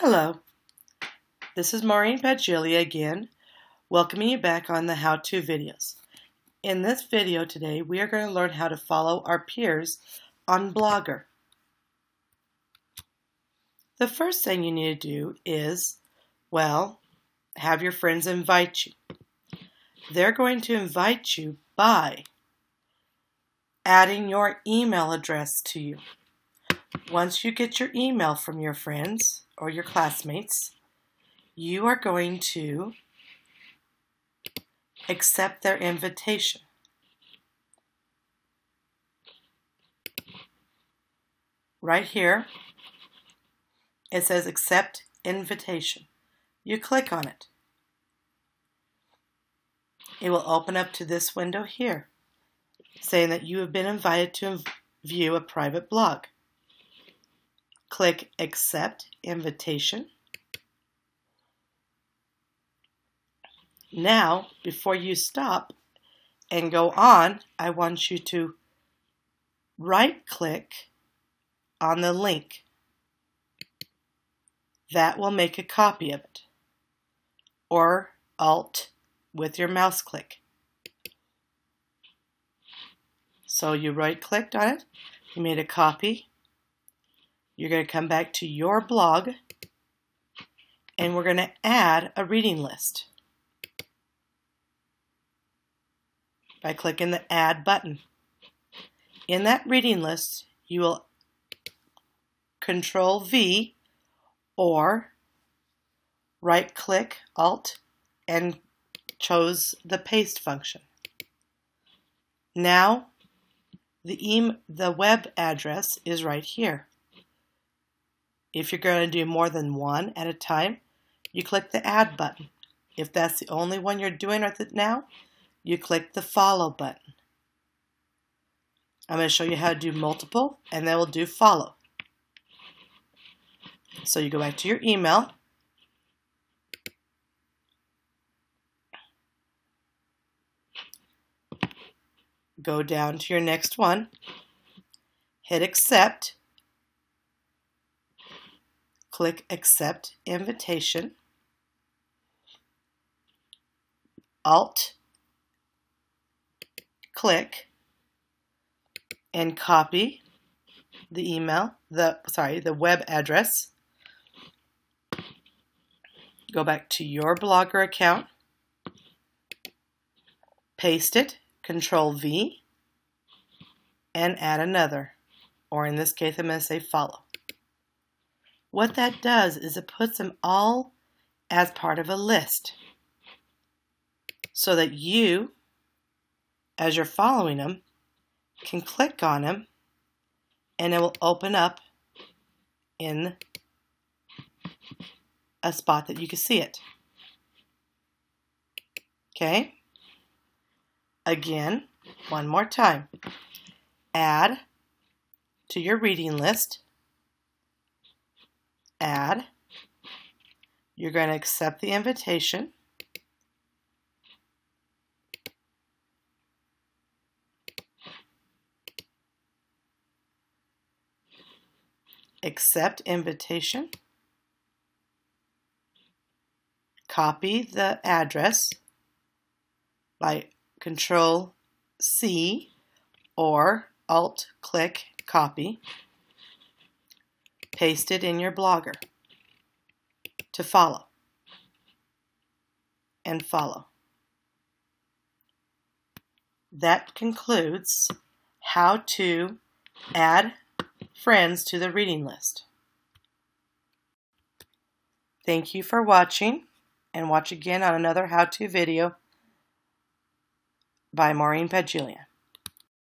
Hello, this is Maureen Padilha again, welcoming you back on the how-to videos. In this video today, we are going to learn how to follow our peers on Blogger. The first thing you need to do is, well, have your friends invite you. They're going to invite you by adding your email address to you. Once you get your email from your friends, or your classmates, you are going to accept their invitation. Right here, it says accept invitation. You click on it. It will open up to this window here, saying that you have been invited to view a private blog. Click Accept Invitation. Now, before you stop and go on, I want you to right click on the link. That will make a copy of it. Or Alt with your mouse click. So you right clicked on it, you made a copy, you're going to come back to your blog and we're going to add a reading list by clicking the add button. In that reading list, you will control V or right click alt and chose the paste function. Now the, e the web address is right here. If you're going to do more than one at a time, you click the Add button. If that's the only one you're doing right now, you click the Follow button. I'm going to show you how to do multiple, and then we'll do Follow. So you go back to your email, go down to your next one, hit accept, click Accept Invitation, Alt, click, and copy the email, the sorry, the web address. Go back to your Blogger account, paste it, Control V, and add another, or in this case, I'm going to say follow. What that does is it puts them all as part of a list so that you, as you're following them, can click on them and it will open up in a spot that you can see it. Okay? Again, one more time. Add to your reading list add. You're going to accept the invitation. Accept invitation. Copy the address by Control C or Alt click copy paste it in your blogger to follow and follow. That concludes how to add friends to the reading list. Thank you for watching and watch again on another how-to video by Maureen Padilha.